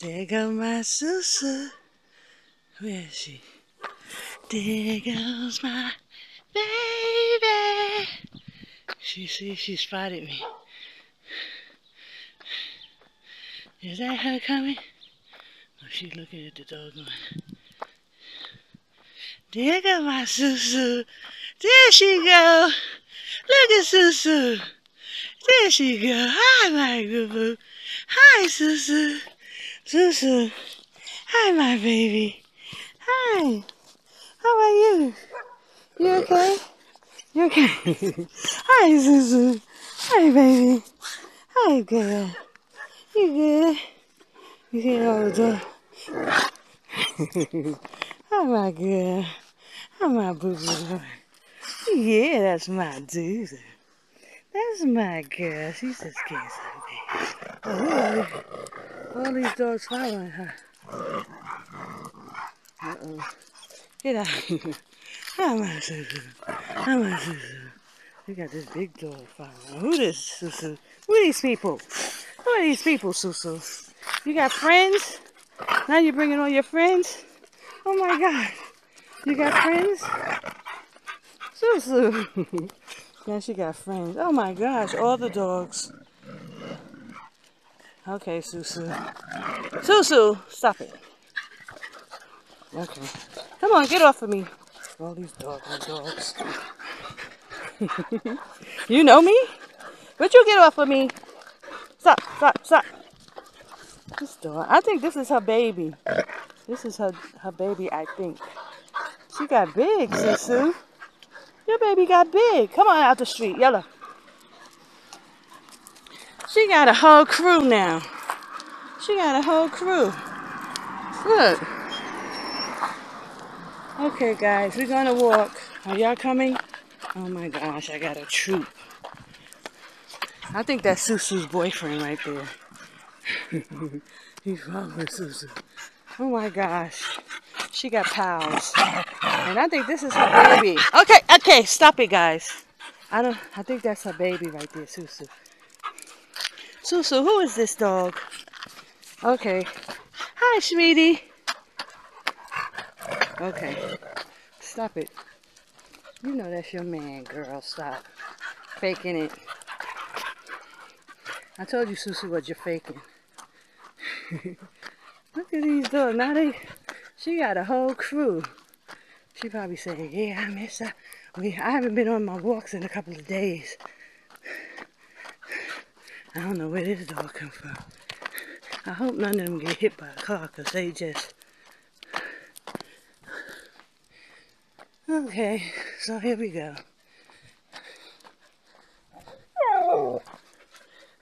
There goes my Susu. Where is she? There goes my baby. She see she spotted me. Is that her coming? Oh, she's looking at the dog one. There goes my Susu. There she go. Look at Susu. There she go. Hi, my good boo. Hi, Susu. Susu. Hi, my baby. Hi. How are you? You okay? You okay? Hi, Susu. Hi, baby. Hi, girl. You good? You all the Hi, my girl. Hi, my boo-boo. Yeah, that's my dude. That's my girl. She's just something. Oh, all, these dogs following her. Uh-oh. Get out. My Susu. We got this big dog following. Who this, Susu? Who are these people? Who are these people, Susu? You got friends? Now you're bringing all your friends? Oh my God. You got friends? Susu. now she got friends. Oh my gosh, all the dogs. Okay, Susu. Susu, stop it. Okay. Come on, get off of me. All these dogs dogs. you know me? But you get off of me. Stop, stop, stop. This dog. I think this is her baby. This is her, her baby, I think. She got big, Susu. Your baby got big. Come on out the street, yellow. She got a whole crew now. She got a whole crew. Look. Okay, guys, we're gonna walk. Are y'all coming? Oh my gosh, I got a troop. I think that's Susu's boyfriend right there. He's following Susu. Oh my gosh. She got pals. And I think this is her baby. Okay, okay, stop it guys. I don't I think that's her baby right there, Susu. Susu, who is this dog? Okay. Hi, sweetie. Okay. Stop it. You know that's your man, girl. Stop. Faking it. I told you Susu what you're faking. Look at these dogs. Now they, she got a whole crew. She probably saying, yeah, I miss her. We, I haven't been on my walks in a couple of days. I don't know where this dog come from. I hope none of them get hit by a car because they just... Okay, so here we go.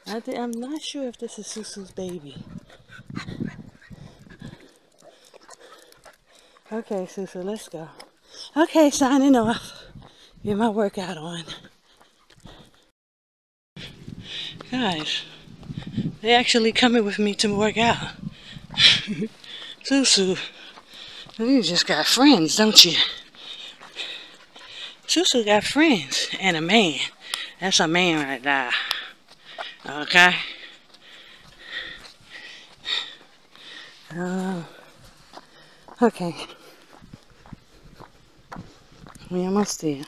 I think, I'm not sure if this is Susu's baby. Okay, Susu, let's go. Okay, signing off. Get my workout on. Guys, they actually coming with me to work out. Susu, you just got friends, don't you? Susu got friends and a man. That's a man right there. Okay. Uh, okay. We almost there.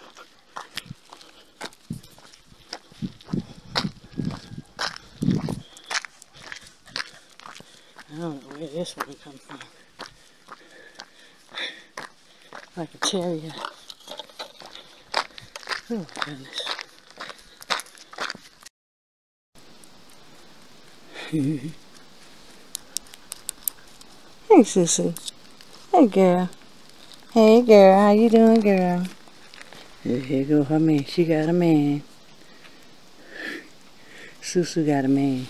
I don't know where this one comes from. Like a terrier. Oh goodness. hey, Sissy. Hey, girl. Hey, girl. How you doing, girl? Here go her man. She got a man. Susu got a man.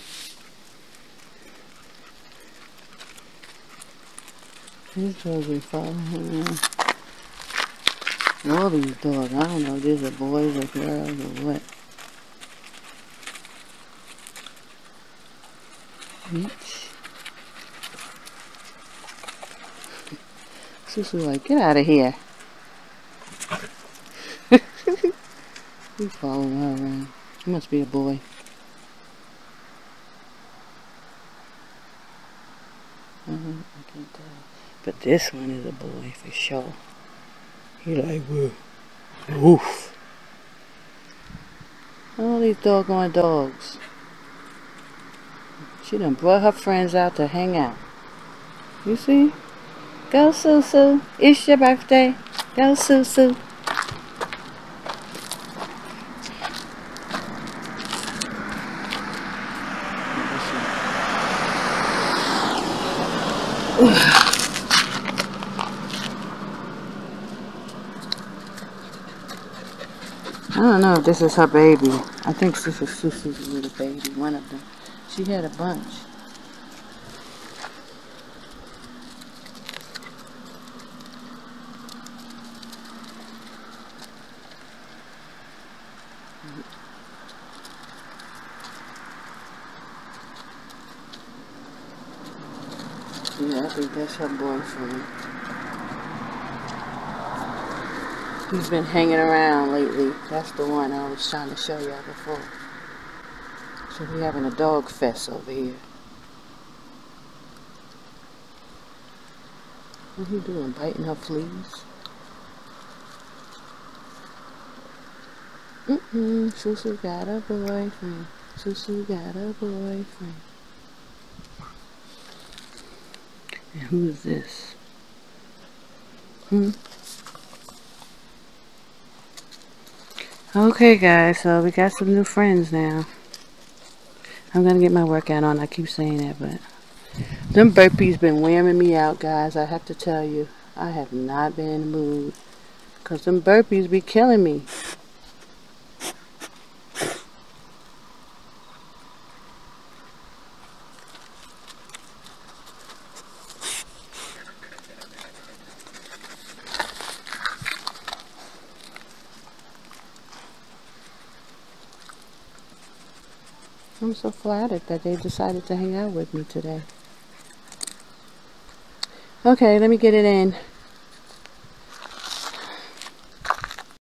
These dogs be following her. All these dogs. I don't know if these are boys or girls or what. Bitch. Susu like, get out of here. He's following her around. He must be a boy. Mm-hmm, I can tell. But this one is a boy for sure. He like, woo. Oof. All these doggone dogs. She done brought her friends out to hang out. You see? Go, Susu. It's your birthday. Go, Susu. I don't know if this is her baby. I think this is Susu's little baby, one of them. She had a bunch. Yeah, I think that's her boyfriend. He's been hanging around lately. That's the one I was trying to show y'all before. So we're having a dog fest over here. What he doing? Biting her fleas? Mm-mm. Susu got a boyfriend. Susu got a boyfriend. And who's this? Hmm? Okay, guys, so we got some new friends now. I'm gonna get my workout on. I keep saying that, but them burpees been wearing me out, guys. I have to tell you, I have not been in the mood because them burpees be killing me. I'm so flattered that they decided to hang out with me today. Okay, let me get it in.